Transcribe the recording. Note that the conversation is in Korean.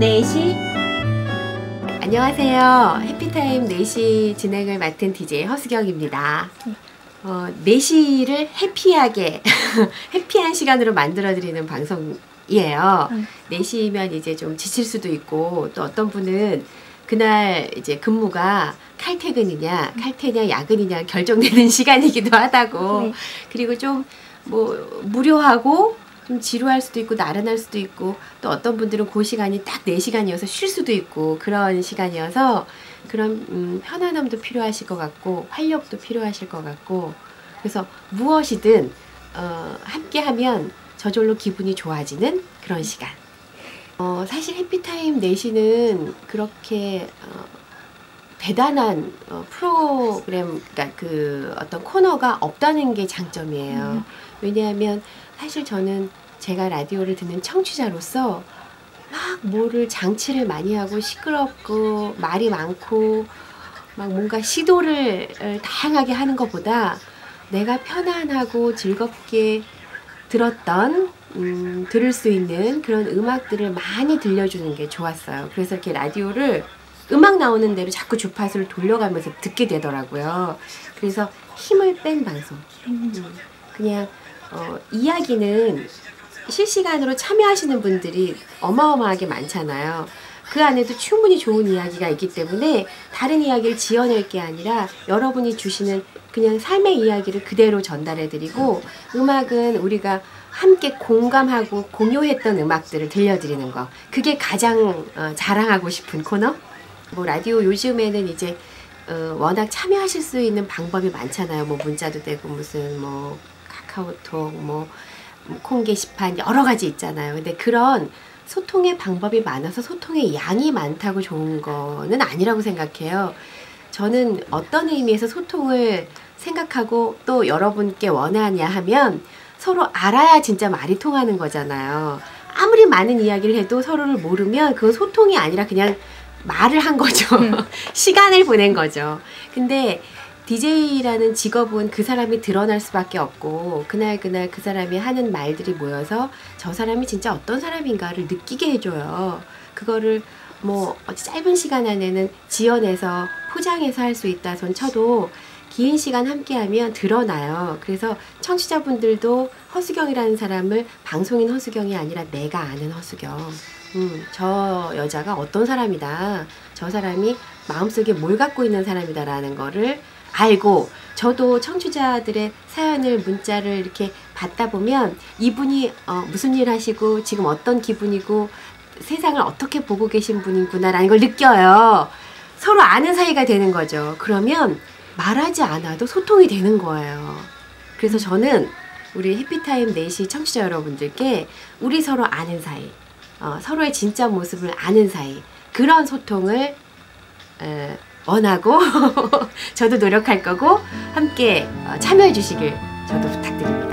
해피타임 4시 안녕하세요. 해피타임 4시 진행을 맡은 DJ 허수경입니다. 어, 4시를 해피하게, 해피한 시간으로 만들어드리는 방송이에요. 음. 4시면 이제 좀 지칠 수도 있고, 또 어떤 분은 그날 이제 근무가 칼퇴근이냐, 칼퇴냐, 야근이냐 결정되는 시간이기도 하다고. 네. 그리고 좀 뭐 무료하고 좀 지루할 수도 있고 나른할 수도 있고 또 어떤 분들은 그 시간이 딱 4시간이어서 쉴 수도 있고 그런 시간이어서 그런 음, 편안함도 필요하실 것 같고 활력도 필요하실 것 같고 그래서 무엇이든 어, 함께하면 저절로 기분이 좋아지는 그런 시간. 어, 사실 해피타임 4시는 그렇게 어, 대단한 어, 프로그램, 그러니까 그 어떤 코너가 없다는 게 장점이에요. 음. 왜냐하면 사실 저는 제가 라디오를 듣는 청취자로서 막 뭐를 장치를 많이 하고 시끄럽고 말이 많고 막 뭔가 시도를 어, 다양하게 하는 것보다 내가 편안하고 즐겁게 들었던 음, 들을 수 있는 그런 음악들을 많이 들려주는 게 좋았어요. 그래서 이렇게 라디오를 음악 나오는 대로 자꾸 주파수를 돌려가면서 듣게 되더라고요. 그래서 힘을 뺀 방송. 음, 그냥 어, 이야기는 실시간으로 참여하시는 분들이 어마어마하게 많잖아요. 그 안에도 충분히 좋은 이야기가 있기 때문에 다른 이야기를 지어낼 게 아니라 여러분이 주시는 그냥 삶의 이야기를 그대로 전달해드리고 음악은 우리가 함께 공감하고 공유했던 음악들을 들려드리는 거. 그게 가장 어, 자랑하고 싶은 코너? 뭐 라디오 요즘에는 이제 어, 워낙 참여하실 수 있는 방법이 많잖아요. 뭐 문자도 되고 무슨 뭐 카카오톡 뭐 콩 게시판 여러 가지 있잖아요. 근데 그런 소통의 방법이 많아서 소통의 양이 많다고 좋은 거는 아니라고 생각해요. 저는 어떤 의미에서 소통을 생각하고 또 여러분께 원하냐 하면 서로 알아야 진짜 말이 통하는 거잖아요. 아무리 많은 이야기를 해도 서로를 모르면 그건 소통이 아니라 그냥 말을 한 거죠. 시간을 보낸 거죠. 근데 DJ라는 직업은 그 사람이 드러날 수밖에 없고 그날 그날 그 사람이 하는 말들이 모여서 저 사람이 진짜 어떤 사람인가를 느끼게 해줘요. 그거를 뭐 짧은 시간 안에는 지어내서 포장해서 할 수 있다 손 쳐도 긴 시간 함께하면 드러나요. 그래서 청취자분들도 허수경이라는 사람을 방송인 허수경이 아니라 내가 아는 허수경. 음, 저 여자가 어떤 사람이다. 저 사람이 마음속에 뭘 갖고 있는 사람이다라는 거를 알고 저도 청취자들의 사연을 문자를 이렇게 받다 보면 이분이 어, 무슨 일 하시고 지금 어떤 기분이고 세상을 어떻게 보고 계신 분이구나라는 걸 느껴요. 서로 아는 사이가 되는 거죠. 그러면 말하지 않아도 소통이 되는 거예요. 그래서 저는 우리 해피타임 4시 청취자 여러분들께 우리 서로 아는 사이, 어, 서로의 진짜 모습을 아는 사이, 그런 소통을 에, 원하고 저도 노력할 거고 함께 어, 참여해 주시길 저도 부탁드립니다.